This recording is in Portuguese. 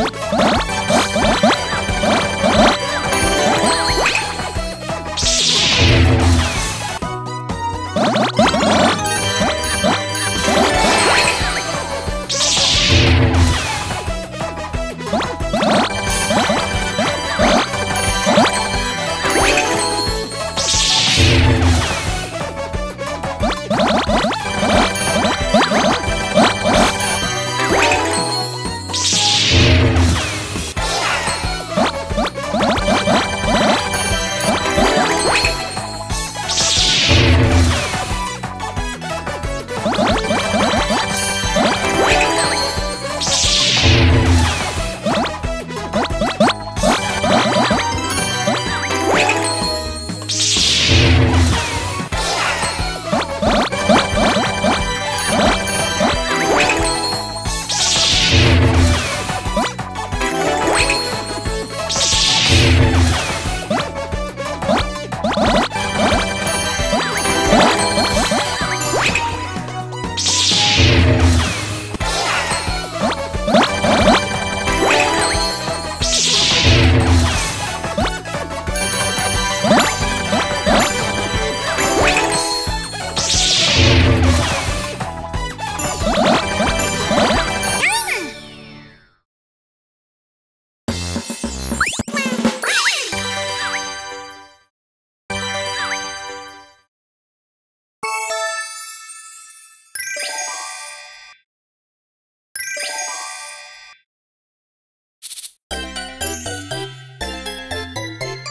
Música